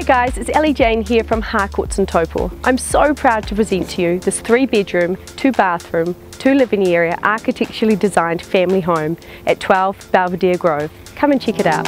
Hi guys, it's Ellie Jane here from Harcourts and Taupo. I'm so proud to present to you this three bedroom, two bathroom, two living area architecturally designed family home at 12 Belvedere Grove. Come and check it out.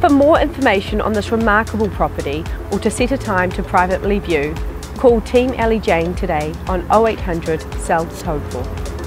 For more information on this remarkable property or to set a time to privately view, call Team Ellie Jane today on 0800 South Taupo.